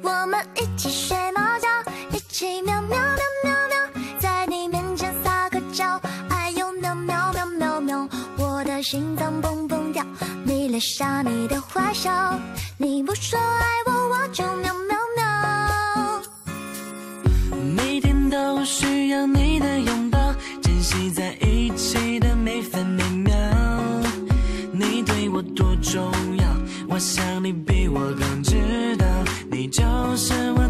我们一起睡猫觉，一起喵喵喵喵喵，在你面前撒个娇，哎呦喵喵喵喵喵，我的心脏蹦蹦跳，迷恋上你的坏笑，你不说爱我，我就喵喵喵。每天都需要你的拥抱，珍惜在一起的每分每秒，你对我多重要，我想你。是我